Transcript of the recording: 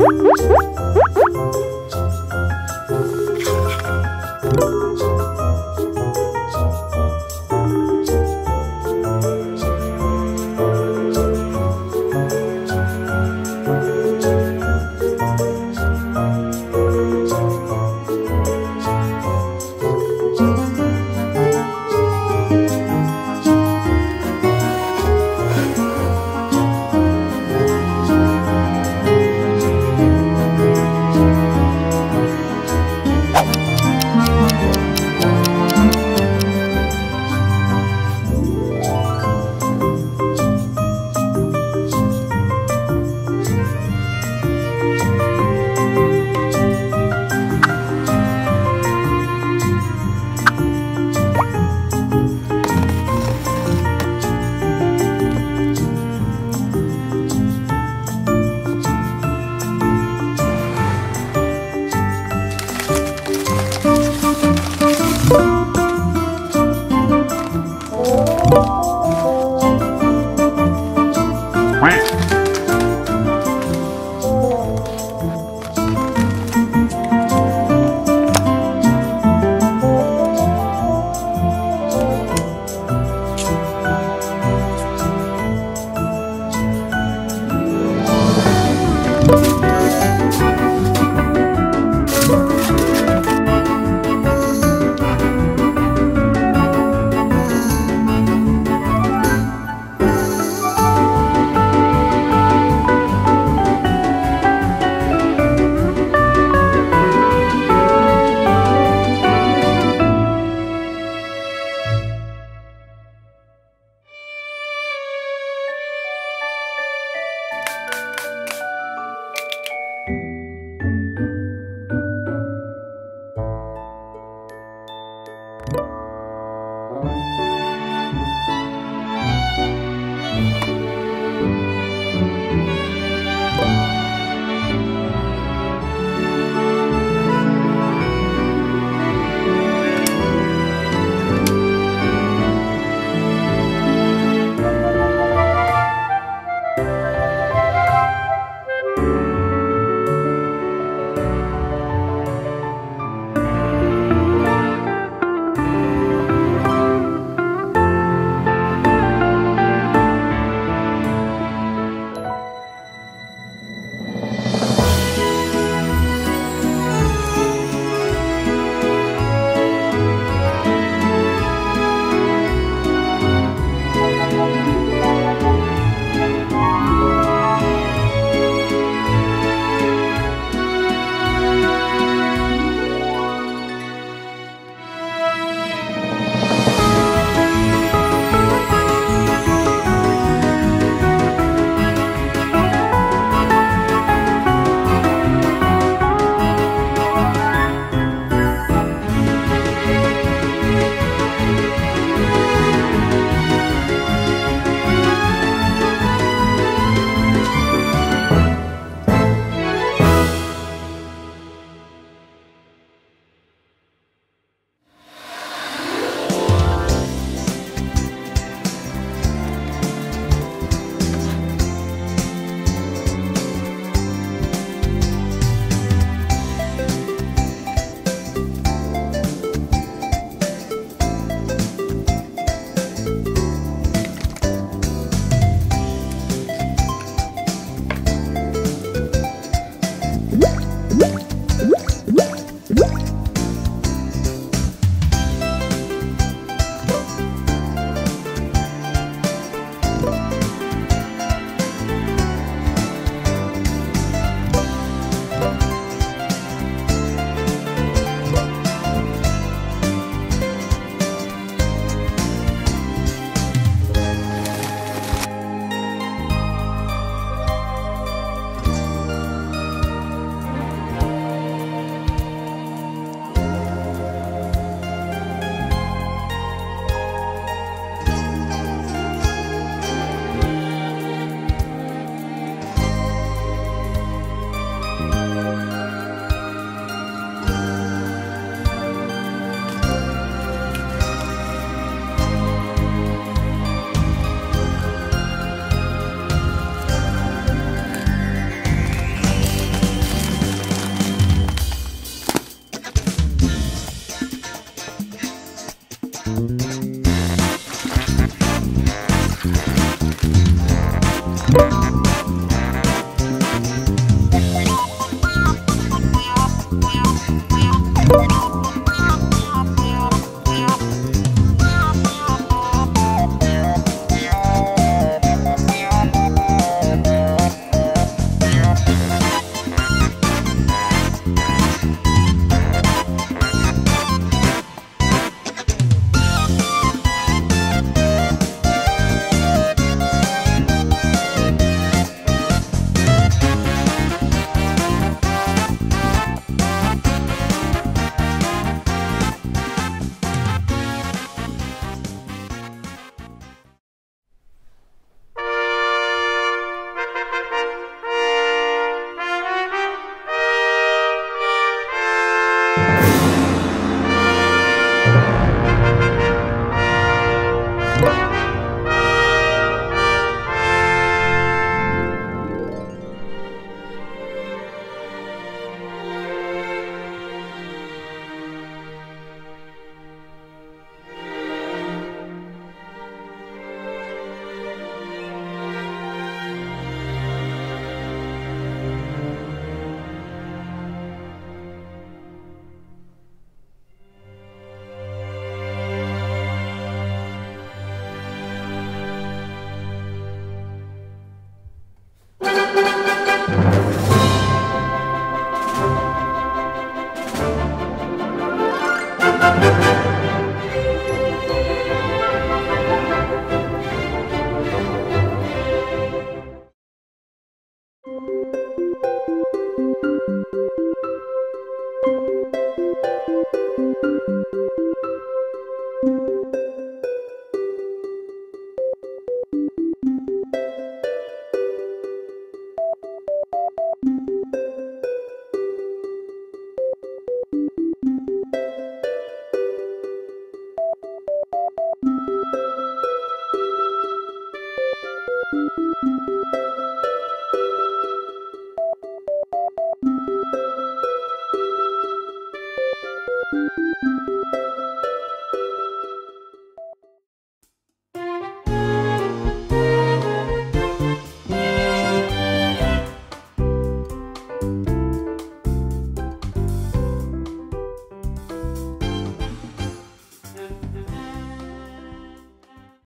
Woo! Música